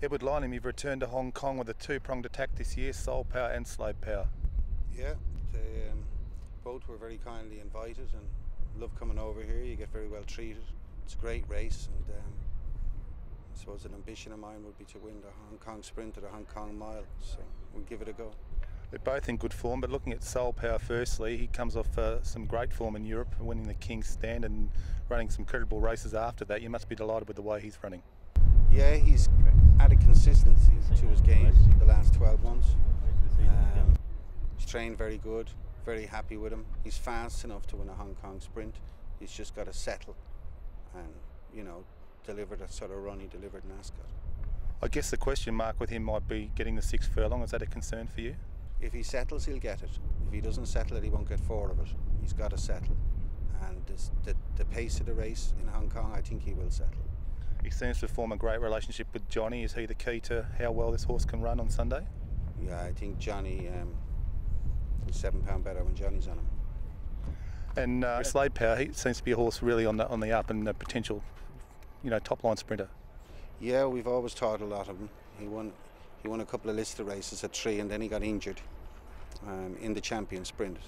Edward Lynam, you've returned to Hong Kong with a two-pronged attack this year, Sole Power and Slade Power. Yeah, they um, both were very kindly invited and love coming over here. You get very well treated. It's a great race and um, I suppose an ambition of mine would be to win the Hong Kong Sprint or the Hong Kong Mile. So we'll give it a go. They're both in good form, but looking at Sole Power firstly, he comes off uh, some great form in Europe, winning the King's Stand and running some credible races after that. You must be delighted with the way he's running. Yeah, he's added consistency to his game the last 12 months. Um, he's trained very good, very happy with him. He's fast enough to win a Hong Kong sprint. He's just got to settle and, you know, deliver that sort of run he delivered in Ascot. I guess the question mark with him might be getting the six furlong. Is that a concern for you? If he settles, he'll get it. If he doesn't settle it, he won't get four of it. He's got to settle. And this, the, the pace of the race in Hong Kong, I think he will settle. He seems to form a great relationship with Johnny. Is he the key to how well this horse can run on Sunday? Yeah, I think Johnny um, is seven pound better when Johnny's on him. And uh, Slade Power, he seems to be a horse really on the on the up and a potential, you know, top line sprinter. Yeah, we've always thought a lot of him. He won, he won a couple of Listed races at three, and then he got injured um, in the champion sprint.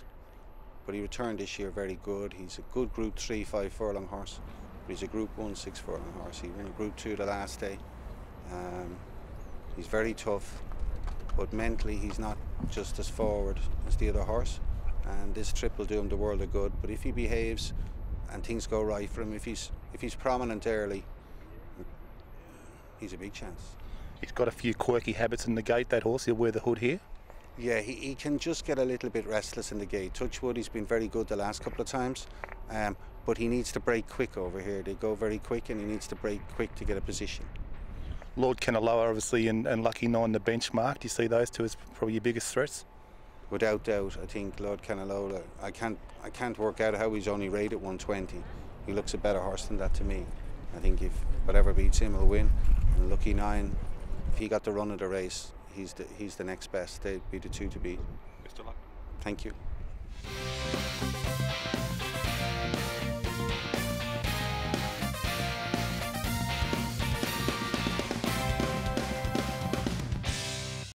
But he returned this year very good. He's a good Group Three, five furlong horse. But he's a Group One, six furlong horse. He won a Group Two the last day. Um, he's very tough, but mentally he's not just as forward as the other horse. And this trip will do him the world of good. But if he behaves and things go right for him, if he's if he's prominent early, he's a big chance. He's got a few quirky habits in the gate. That horse, he'll wear the hood here. Yeah, he, he can just get a little bit restless in the gate. Touchwood, he's been very good the last couple of times, um, but he needs to break quick over here. They go very quick, and he needs to break quick to get a position. Lord Kanaloa, obviously, and, and Lucky Nine, the benchmark. Do you see those two as probably your biggest threats? Without doubt, I think Lord Kanaloa. I can't I can't work out how he's only rated 120. He looks a better horse than that to me. I think if whatever beats him will win. And Lucky Nine, if he got the run of the race, he's the he's the next best. They'd be the two to beat. Best of luck. Thank you.